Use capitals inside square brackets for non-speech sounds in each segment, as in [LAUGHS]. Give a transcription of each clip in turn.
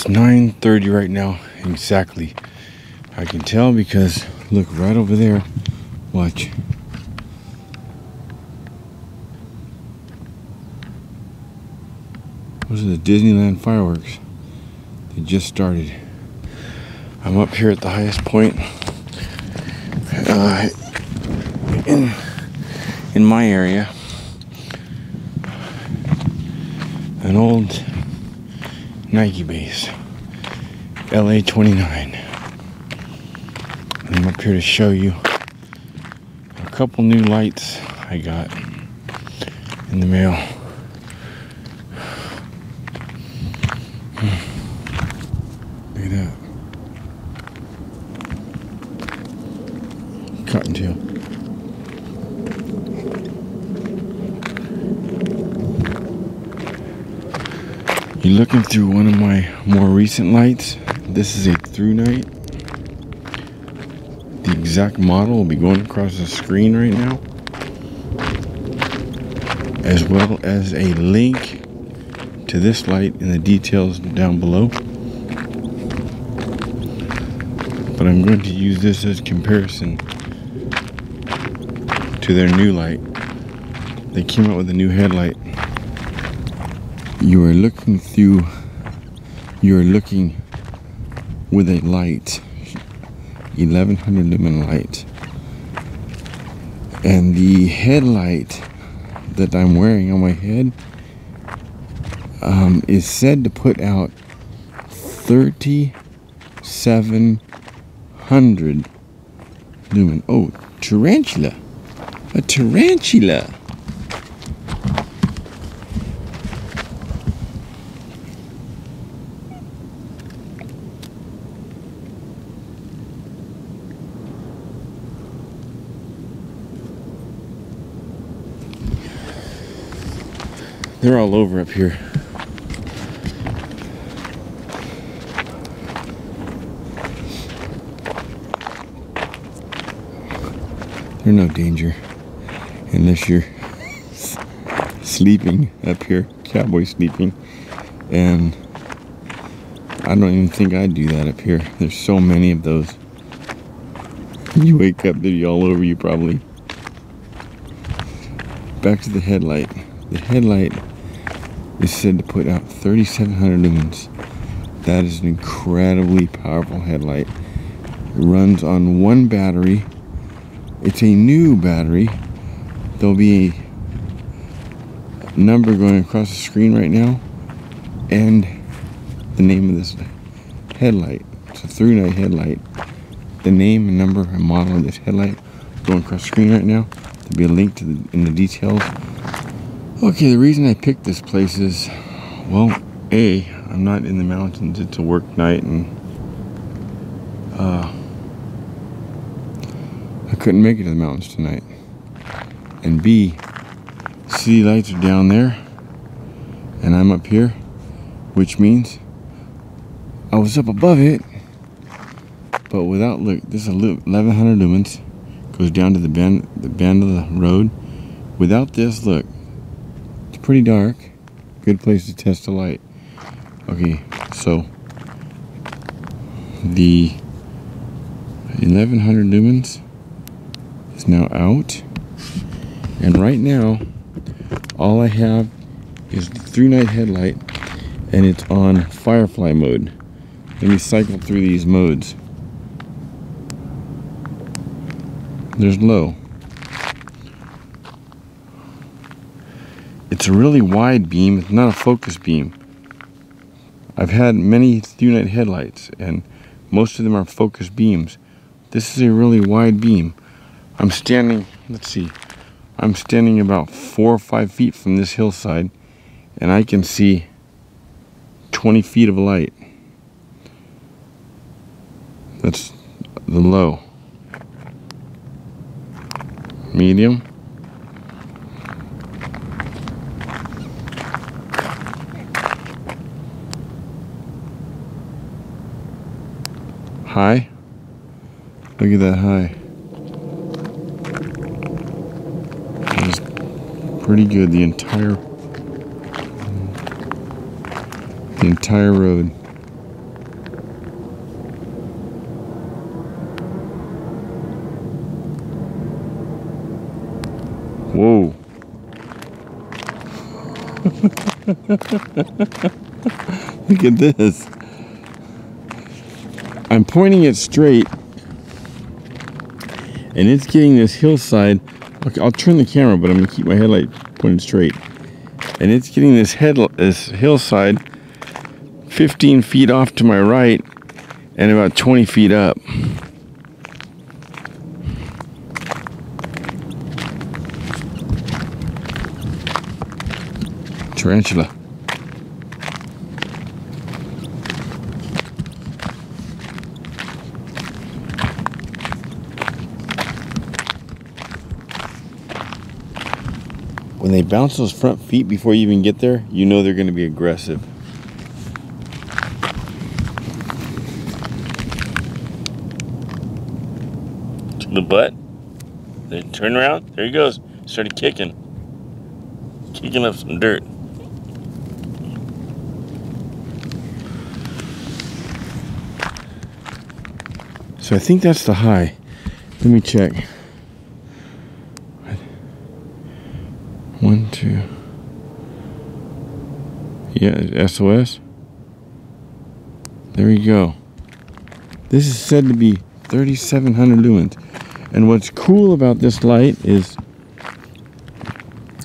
It's 9.30 right now, exactly. I can tell because, look, right over there, watch. Those are the Disneyland fireworks. They just started. I'm up here at the highest point uh, in in my area. An old Nike base, LA 29. I'm up here to show you a couple new lights I got in the mail. Hmm. Look at that. Cottontail. You're looking through one of my more recent lights. This is a ThruNite. The exact model will be going across the screen right now. As well as a link to this light in the details down below. But I'm going to use this as comparison to their new light. They came out with a new headlight. You are looking through, you are looking with a light, 1100 lumen light. And the headlight that I'm wearing on my head um, is said to put out 3700 lumen. Oh, tarantula. A tarantula. They're all over up here. They're no danger unless you're [LAUGHS] sleeping up here, cowboy sleeping. And I don't even think I'd do that up here. There's so many of those. [LAUGHS] You wake up, they'd be all over you probably. Back to the headlight. The headlight is said to put out 3,700 lumens. That is an incredibly powerful headlight. It runs on one battery. It's a new battery. There'll be a number going across the screen right now and the name of this headlight. It's a ThruNite headlight. The name and number and model of this headlight going across the screen right now. There'll be a link to the in the details. Okay, the reason I picked this place is, well, A, I'm not in the mountains. It's a work night and uh, I couldn't make it to the mountains tonight. And B, city lights are down there and I'm up here, which means I was up above it, but without look, this is 1100 lumens, goes down to the bend, the bend of the road. Without this, look, pretty dark. Good place to test the light. Okay, so the 1100 lumens is now out. And right now, all I have is the ThruNite headlight and it's on firefly mode. Let me cycle through these modes. There's low. It's a really wide beam, it's not a focus beam. I've had many night headlights and most of them are focus beams. This is a really wide beam. I'm standing, let's see, I'm standing about four or five feet from this hillside and I can see 20 feet of light. That's the low. Medium. High? Look at that high. That pretty good the entire the entire road. Whoa. [LAUGHS] Look at this. I'm pointing it straight and it's getting this hillside. Okay, I'll turn the camera, but I'm gonna keep my headlight pointed straight. And it's getting this head this hillside 15 feet off to my right and about 20 feet up. Tarantula. When they bounce those front feet before you even get there, you know they're going to be aggressive. To the butt. They turn around. There he goes. Started kicking. Kicking up some dirt. So I think that's the high. Let me check. Yeah, SOS. There you go. This is said to be 3,700 lumens. And what's cool about this light is,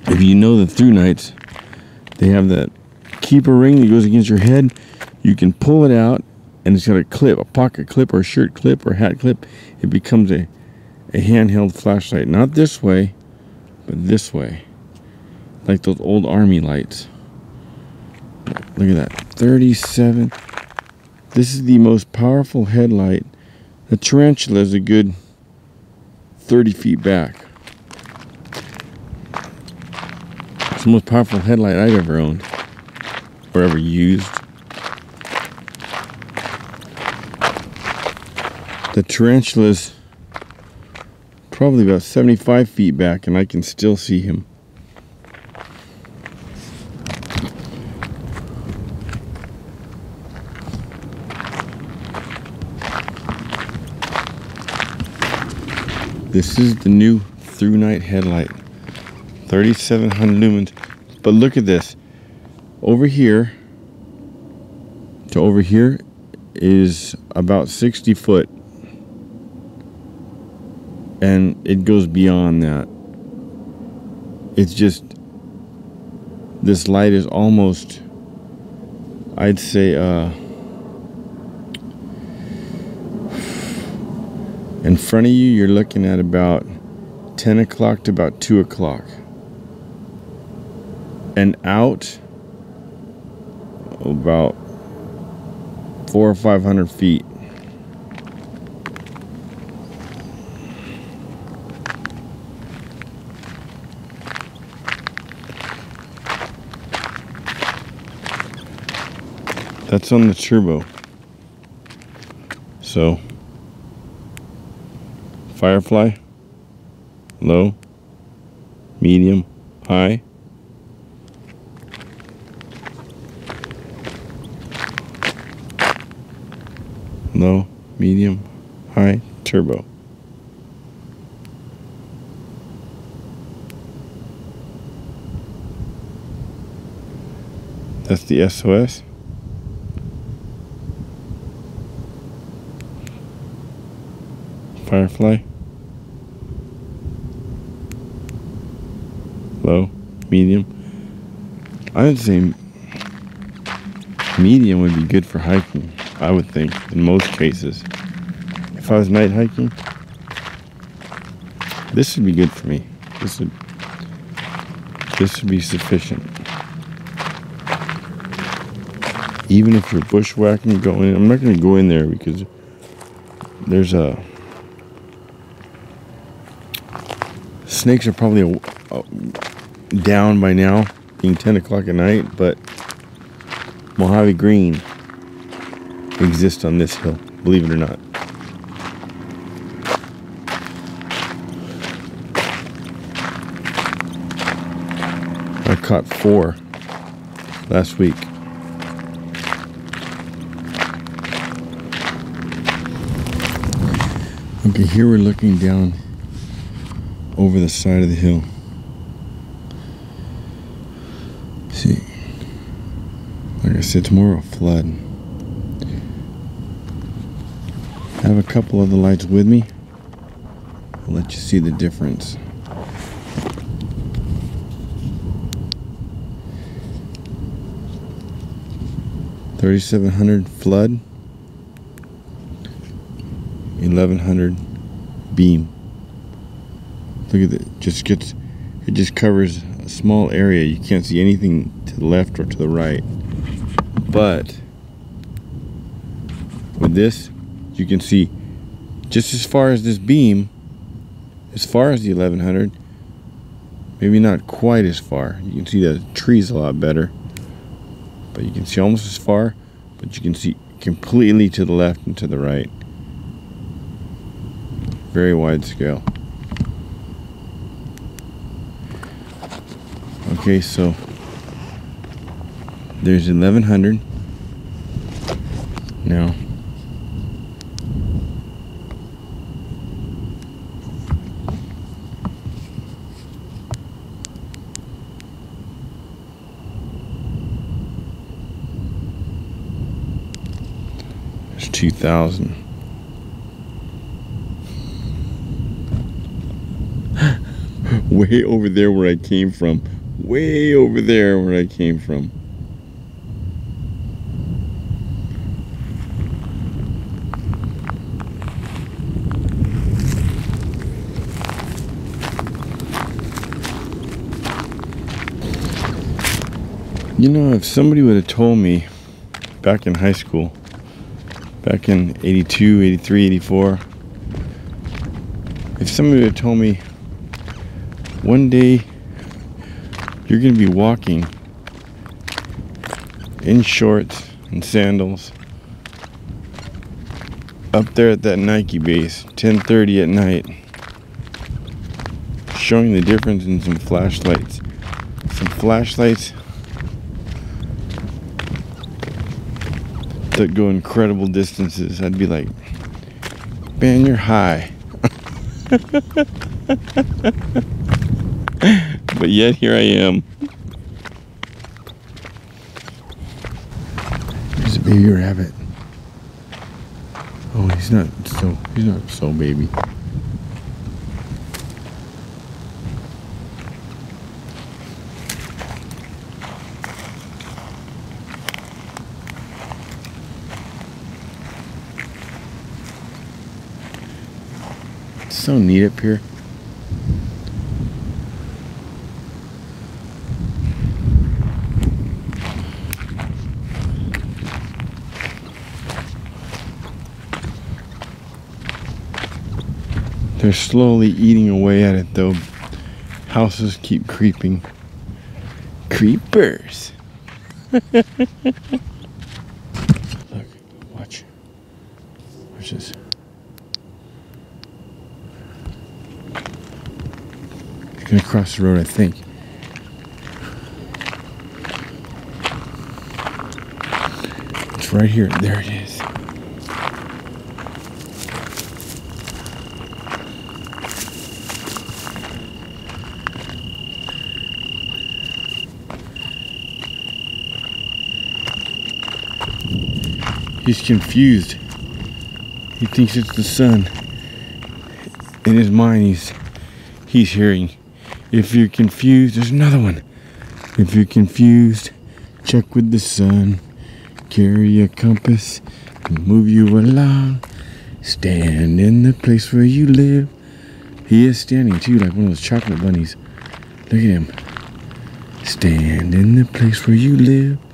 if you know the ThruNites, they have that keeper ring that goes against your head. You can pull it out, and it's got a clip, a pocket clip, or a shirt clip, or hat clip. It becomes a, a handheld flashlight. Not this way, but this way like those old army lights. Look at that. 37. This is the most powerful headlight. The tarantula is a good 30 feet back. It's the most powerful headlight I've ever owned or ever used. The tarantula's probably about 75 feet back and I can still see him. This is the new ThruNite headlight. 3700 lumens. But look at this. Over here to over here is about 60 foot. And it goes beyond that. It's just this light is almost I'd say uh In front of you, you're looking at about 10 o'clock to about 2 o'clock. And out about four or 500 feet. That's on the turbo. So Firefly, low, medium, high. Low, medium, high, turbo. That's the SOS. Firefly. Low, medium. I would say medium would be good for hiking, I would think, in most cases. If I was night hiking, this would be good for me. This would this would be sufficient. Even if you're bushwhacking, going, I'm not going to go in there because there's a snakes are probably a, a, uh, down by now, being 10 o'clock at night, but Mojave Green exists on this hill, believe it or not. I caught four last week. Okay, here we're looking down over the side of the hill. See, like I said, tomorrow flood. I have a couple of the lights with me. I'll let you see the difference. Thirty-seven hundred flood, eleven hundred beam. Look at it, just gets, it just covers a small area. You can't see anything to the left or to the right. But with this, you can see just as far as this beam, as far as the 1100, maybe not quite as far. You can see the trees a lot better, but you can see almost as far, but you can see completely to the left and to the right. Very wide scale. Okay, so there's 1100 now. There's 2000. [LAUGHS] Way over there where I came from way over there where I came from. You know, if somebody would have told me back in high school, back in 82, 83, 84, if somebody would have told me one day you're going to be walking in shorts and sandals up there at that Nike base 10:30 at night showing the difference in some flashlights. Some flashlights that go incredible distances. I'd be like man you're high [LAUGHS] but yet here I am. There's a baby rabbit. Oh, he's not so he's not so baby. It's so neat up here. They're slowly eating away at it though. Houses keep creeping. Creepers. [LAUGHS] Look, watch. Watch this. You're gonna cross the road, I think. It's right here. There it is. He's confused. He thinks it's the sun. In his mind, he's he's hearing. If you're confused, there's another one. If you're confused, check with the sun. Carry a compass move you along. Stand in the place where you live. He is standing too, like one of those chocolate bunnies. Look at him. Stand in the place where you live.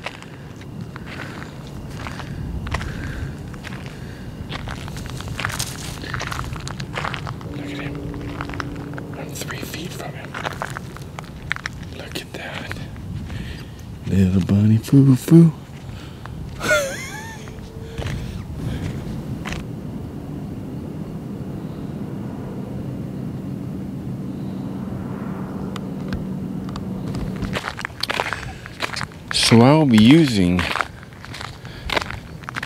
Little bunny foo foo. so I will be using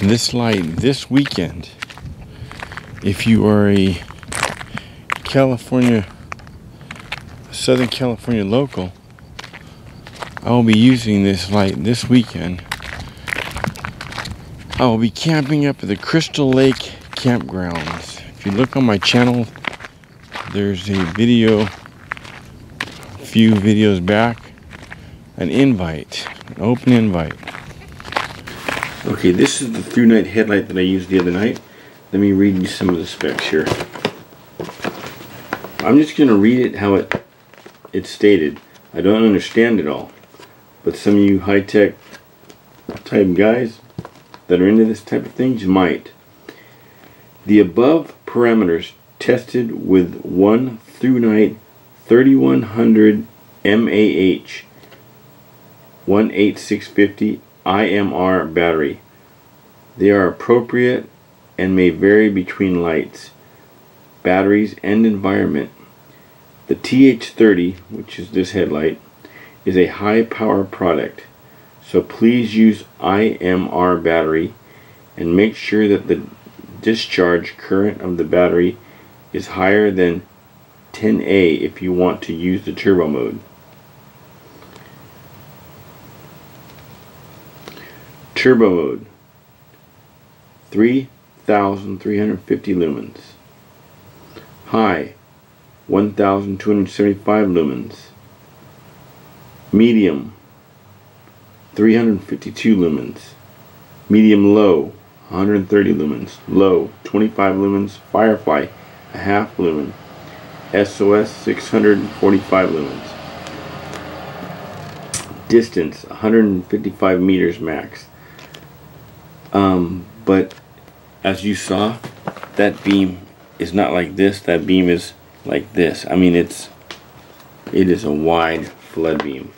this light this weekend. If you are a California, Southern California local, I will be using this light this weekend. I will be camping up at the Crystal Lake campgrounds. If you look on my channel, there's a video, a few videos back, an invite, an open invite. Okay, this is the ThruNite headlight that I used the other night. Let me read you some of the specs here. I'm just going to read it how it it's stated. I don't understand it all. But some of you high-tech type guys that are into this type of things might. The above parameters tested with one ThruNite 3100 mAh 18650 IMR battery. They are appropriate and may vary between lights, batteries, and environment. The TH30, which is this headlight, is a high power product, so please use IMR battery and make sure that the discharge current of the battery is higher than 10A if you want to use the turbo mode. Turbo mode 3350 lumens. High 1275 lumens. Medium 352 lumens. Medium low 130 lumens. Low 25 lumens. Firefly a half lumen. SOS 645 lumens. Distance 155 meters max. Um, but as you saw, that beam is not like this. That beam is like this. I mean, it's it is a wide flood beam.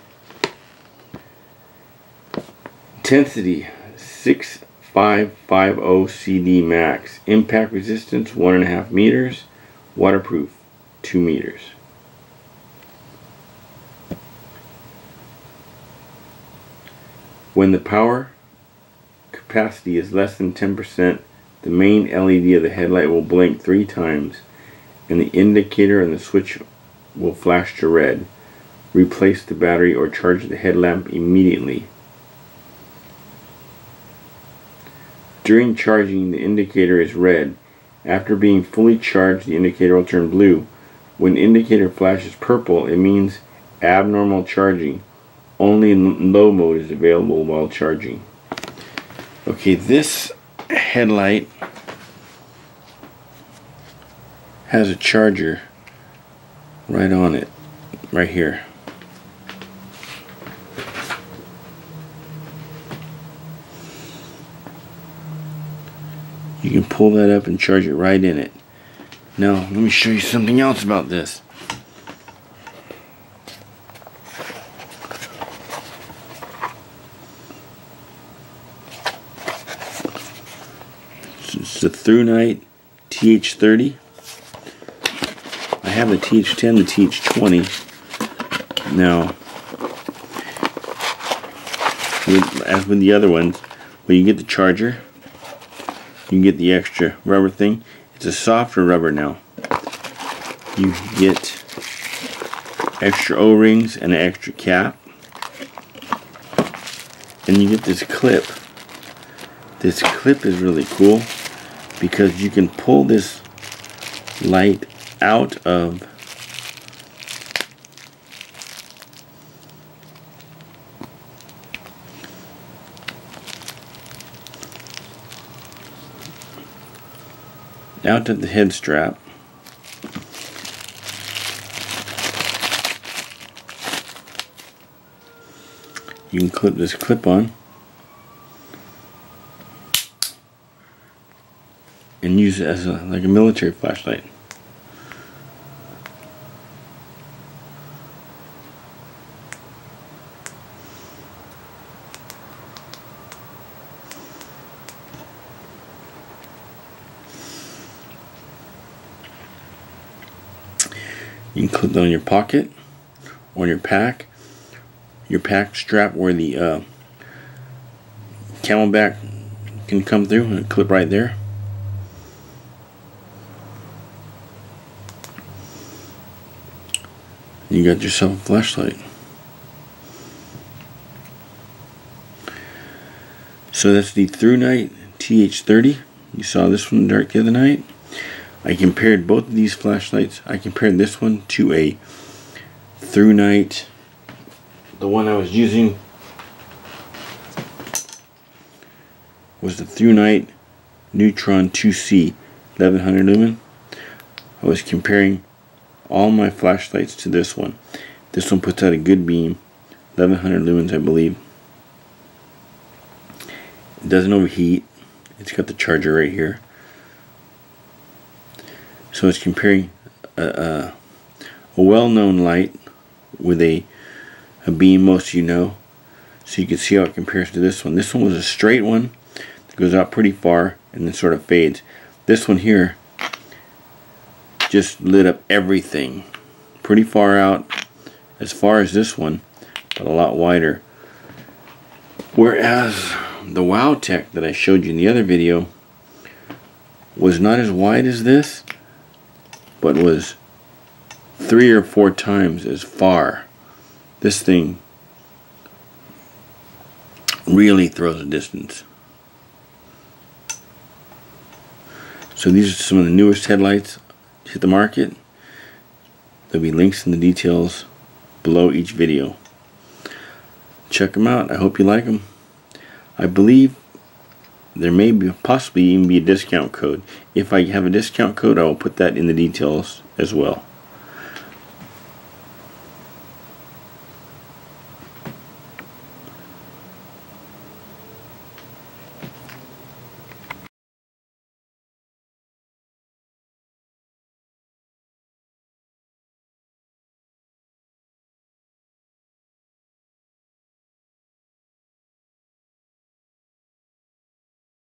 Intensity 6550 CD max. Impact resistance 1.5 meters. Waterproof 2 meters. When the power capacity is less than 10%, the main LED of the headlight will blink three times and the indicator and the switch will flash to red. Replace the battery or charge the headlamp immediately. During charging, the indicator is red. After being fully charged, the indicator will turn blue. When indicator flashes purple, it means abnormal charging. Only low mode is available while charging. Okay, this headlight has a charger right on it, right here. Pull that up and charge it right in it. Now, let me show you something else about this. It's the ThruNite TH30. I have the TH10, the TH20. Now, with, as with the other ones, when you get the charger, you can get the extra rubber thing. It's a softer rubber now. You get extra O-rings and an extra cap. And you get this clip. This clip is really cool because you can pull this light out of out of the head strap. You can clip this clip on. And use it as a, like a military flashlight You can clip that on your pocket, on your pack, your pack strap where the uh, camelback can come through and clip right there. You got yourself a flashlight. So that's the ThruNite TH30. You saw this one dark the other night. I compared both of these flashlights. I compared this one to a ThruNite. The one I was using was the ThruNite Neutron 2C 1100 lumen. I was comparing all my flashlights to this one. This one puts out a good beam, 1100 lumens I believe. It doesn't overheat. It's got the charger right here. So it's comparing a, a, a well-known light with a, a beam most of you know. So you can see how it compares to this one. This one was a straight one that goes out pretty far and then sort of fades. This one here just lit up everything pretty far out as far as this one but a lot wider whereas the Wowtac that I showed you in the other video was not as wide as this but was three or four times as far this thing really throws a distance so these are some of the newest headlights hit the market. There'll be links in the details below each video. Check them out. I hope you like them. I believe there may be possibly even be a discount code. If I have a discount code, I will put that in the details as well.